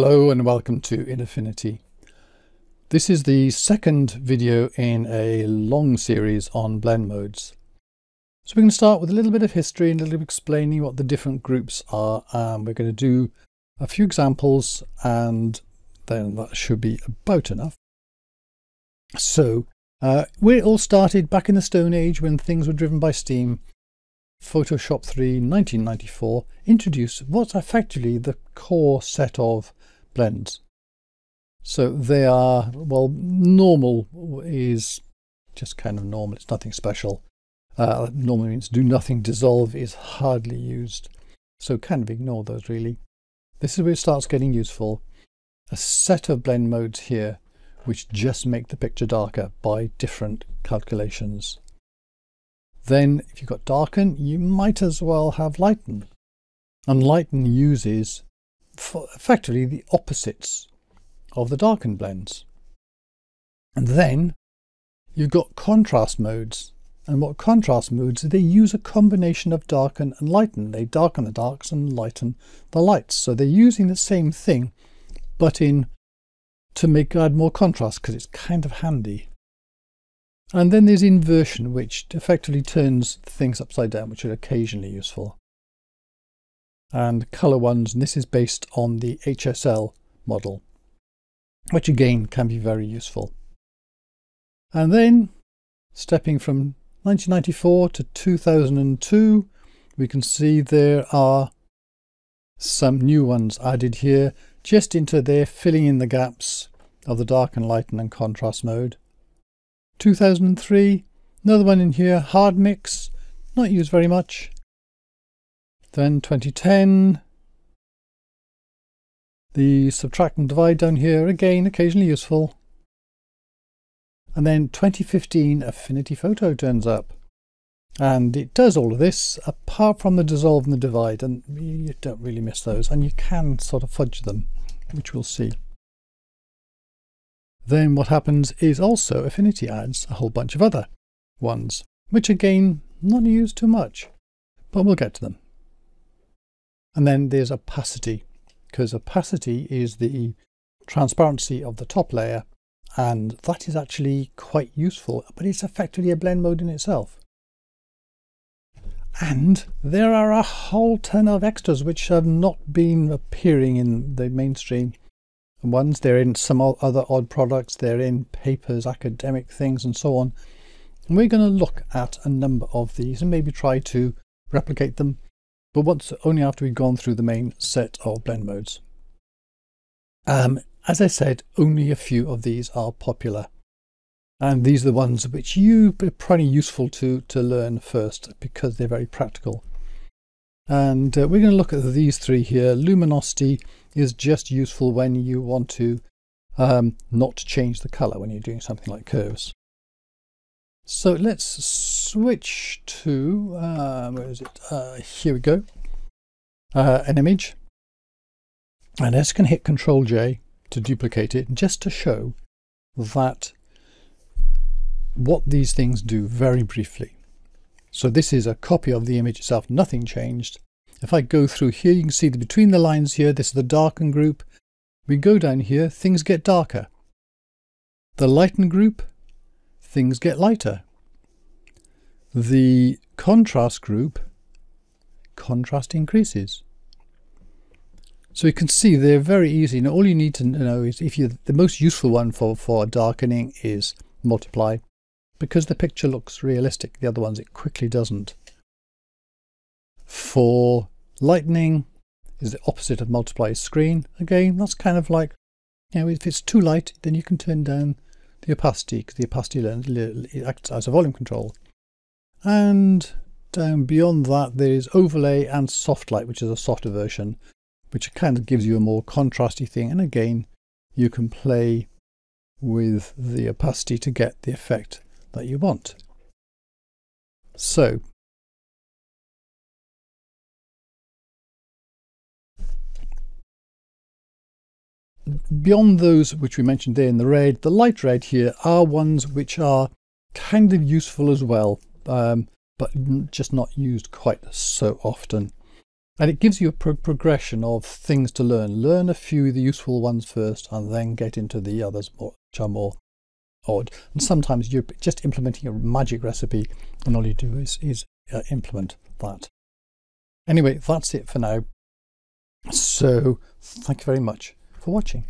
Hello and welcome to InAffinity. This is the second video in a long series on blend modes. So we're going to start with a little bit of history and a little bit explaining what the different groups are. Um, we're going to do a few examples and then that should be about enough. So uh, we all started back in the Stone Age when things were driven by steam Photoshop 3 1994 introduced what's effectively the core set of blends. So they are, well, normal is just kind of normal, it's nothing special. Uh, normal means do nothing, dissolve is hardly used. So kind of ignore those really. This is where it starts getting useful. A set of blend modes here which just make the picture darker by different calculations. Then if you've got darken, you might as well have lighten. And lighten uses effectively the opposites of the darken blends. And then you've got contrast modes. And what contrast modes, they use a combination of darken and lighten. They darken the darks and lighten the lights. So they're using the same thing, but in to make add more contrast because it's kind of handy. And then there's inversion, which effectively turns things upside down, which are occasionally useful. And color ones, and this is based on the HSL model, which again can be very useful. And then stepping from 1994 to 2002, we can see there are some new ones added here, just into there, filling in the gaps of the dark and lighten and contrast mode. 2003, another one in here, hard mix, not used very much. Then 2010, the subtract and divide down here, again occasionally useful. And then 2015 Affinity Photo turns up. And it does all of this apart from the dissolve and the divide and you don't really miss those and you can sort of fudge them, which we'll see. Then what happens is also Affinity adds a whole bunch of other ones, which again, not used too much, but we'll get to them. And then there's opacity, because opacity is the transparency of the top layer, and that is actually quite useful, but it's effectively a blend mode in itself. And there are a whole ton of extras which have not been appearing in the mainstream ones. They're in some other odd products. They're in papers, academic things, and so on. And we're going to look at a number of these and maybe try to replicate them, but once only after we've gone through the main set of blend modes. Um, as I said, only a few of these are popular. And these are the ones which you are probably useful to, to learn first because they're very practical. And uh, we're going to look at these three here. Luminosity is just useful when you want to um, not change the color when you're doing something like curves. So let's switch to, uh, where is it? Uh, here we go. Uh, an image. And just can hit Control J to duplicate it just to show that what these things do very briefly. So this is a copy of the image itself, nothing changed. If I go through here, you can see between the lines here, this is the darken group. We go down here, things get darker. The lighten group, things get lighter. The contrast group, contrast increases. So you can see they're very easy. Now all you need to know is if you the most useful one for, for darkening is multiply because the picture looks realistic. The other ones it quickly doesn't. For lightning is the opposite of multiply screen. Again, that's kind of like, you know, if it's too light, then you can turn down the opacity because the opacity acts as a volume control. And down beyond that, there is overlay and soft light, which is a softer version, which kind of gives you a more contrasty thing. And again, you can play with the opacity to get the effect that you want. So beyond those which we mentioned there in the red, the light red here are ones which are kind of useful as well, um, but just not used quite so often. And it gives you a pro progression of things to learn. Learn a few of the useful ones first and then get into the others more, which are more odd. And sometimes you're just implementing a magic recipe and all you do is, is uh, implement that. Anyway, that's it for now. So thank you very much for watching.